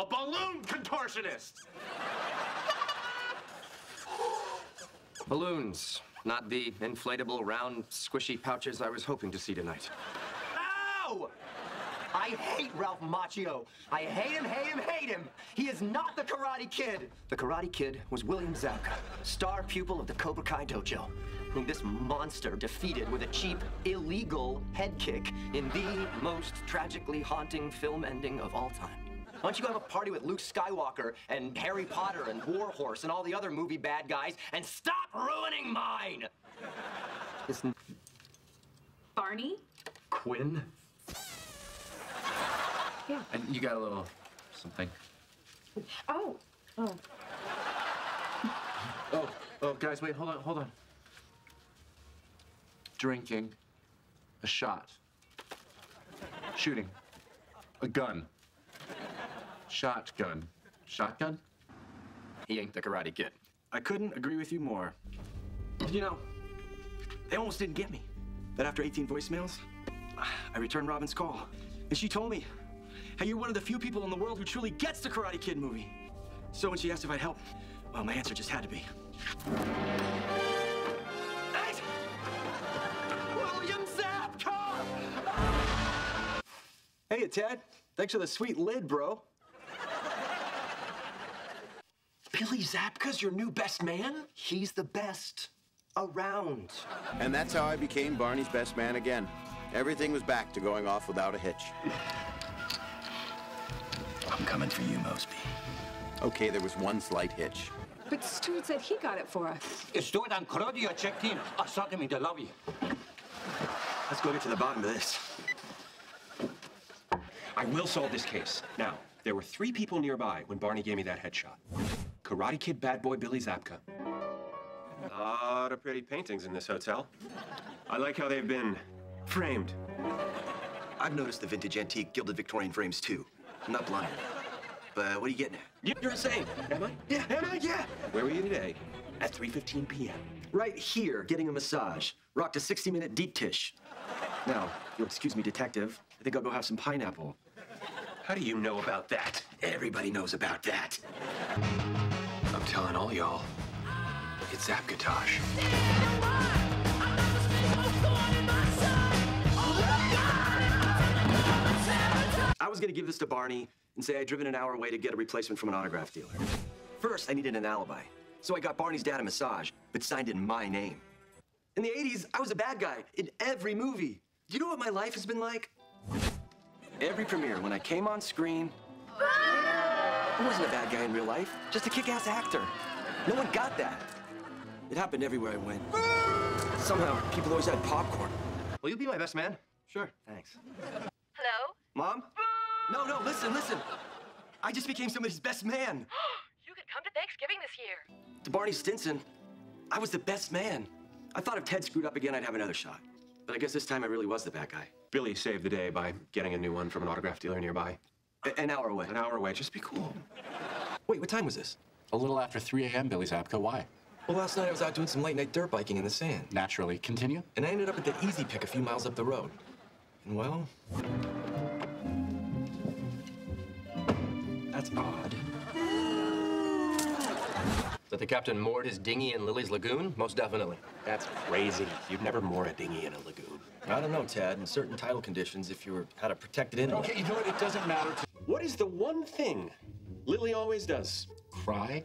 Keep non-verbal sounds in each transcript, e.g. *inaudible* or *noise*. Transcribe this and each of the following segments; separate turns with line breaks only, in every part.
a balloon contortionist.
Balloons, not the inflatable, round, squishy pouches I was hoping to see tonight.
Ow! I hate Ralph Macchio. I hate him, hate him, hate him. He is not the Karate Kid. The Karate Kid was William Zabka, star pupil of the Cobra Kai Dojo, whom this monster defeated with a cheap, illegal head kick in the most tragically haunting film ending of all time. Why don't you go have a party with Luke Skywalker and Harry Potter and Warhorse and all the other movie bad guys and stop ruining mine?
It's
Barney?
Quinn?
Yeah.
And you got a little something.
Oh. Oh.
Oh, oh, guys, wait, hold on, hold on. Drinking, a shot, shooting, a gun, shotgun, shotgun.
He ain't the Karate Kid.
I couldn't agree with you more. You know, they almost didn't get me. But after 18 voicemails, I returned Robin's call. And she told me how you're one of the few people in the world who truly gets the Karate Kid movie. So when she asked if I'd help, well, my answer just had to be. William Zabka! Hey, Ted. Thanks for the sweet lid, bro. Billy Zabka's your new best man?
He's the best around.
And that's how I became Barney's best man again. Everything was back to going off without a hitch.
I'm coming for you, Mosby.
Okay, there was one slight hitch.
But Stuart said he got it for us.
Stuart and Claudia checked in. I saw them in the lobby.
Let's go get to the bottom of this.
I will solve this case. Now, there were three people nearby when Barney gave me that headshot. Karate Kid bad boy Billy Zabka. A lot of pretty paintings in this hotel. I like how they've been framed.
I've noticed the vintage antique gilded Victorian frames too. I'm not blind. But what are you getting at? You're insane.
Am I?
Yeah, am I? Yeah.
Where were you today? At 3.15 p.m.
Right here, getting a massage. Rocked a 60-minute deep tish. Now, you'll excuse me, detective, I think I'll go have some pineapple.
How do you know about that?
Everybody knows about that.
I'm telling all y'all, it's Zapkatosh.
I was gonna give this to Barney and say I'd driven an hour away to get a replacement from an autograph dealer. First, I needed an alibi. So I got Barney's dad a massage, but signed in my name. In the 80s, I was a bad guy in every movie. Do you know what my life has been like? Every premiere, when I came on screen, I wasn't a bad guy in real life, just a kick-ass actor. No one got that. It happened everywhere I went. Somehow, people always had popcorn.
Will you be my best man?
Sure.
Thanks.
Hello?
Mom? No, no, listen, listen. I just became somebody's best man. *gasps*
You could come to Thanksgiving this year.
To Barney Stinson, I was the best man. I thought if Ted screwed up again, I'd have another shot. But I guess this time I really was the bad guy.
Billy saved the day by getting a new one from an autograph dealer nearby.
A- an hour away.
An hour away. Just be cool.
Wait, what time was this?
A little after 3 a.m., Billy Zabka. Why?
Well, last night I was out doing some late night dirt biking in the sand.
Naturally. Continue.
And I ended up at the Easy Pick a few miles up the road. And well. That's odd.
That the captain moored his dinghy in Lily's Lagoon? Most definitely.
That's crazy. You'd never moor a dinghy in a lagoon.
I don't know, Tad. In certain tidal conditions, if you were had a protected inlet.
Okay, you know what? It doesn't matter to
What is the one thing Lily always does?
cry,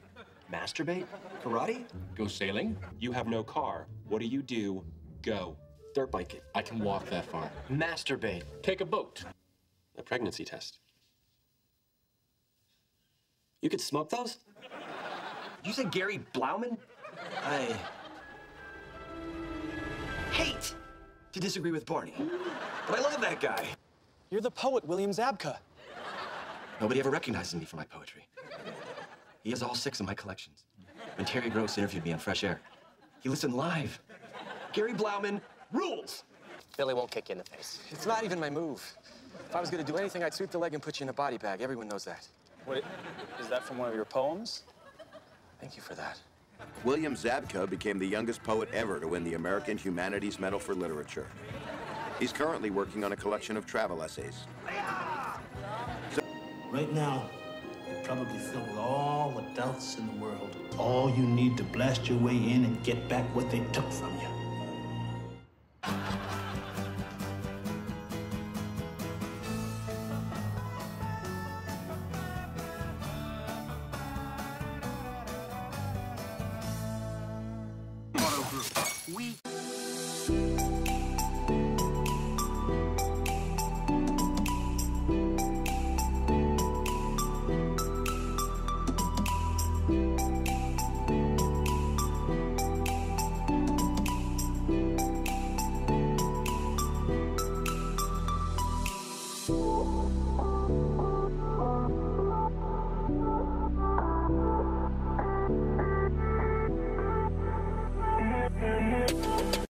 Masturbate?
Karate?
go sailing.
You have no car. What do you do? Go.
Dirt biking.
I can walk that far.
Masturbate.
Take a boat.
A pregnancy test.
You could smoke those?
You said Gary Blauman?
I hate to disagree with Barney, but I love that guy.
You're the poet, William Zabka.
Nobody ever recognizes me for my poetry. He has all six of my collections. When Terry Gross interviewed me on Fresh Air, he listened live. Gary Blauman rules.
Billy won't kick you in the face.
It's not even my move. If I was gonna do anything, I'd sweep the leg and put you in a body bag. Everyone knows that. What, is that from one of your poems?
Thank you for that.
William Zabka became the youngest poet ever to win the American Humanities Medal for Literature. He's currently working on a collection of travel essays.
Right now, You're probably filled with all the doubts in the world. All you need to blast your way in and get back what they took from you.
We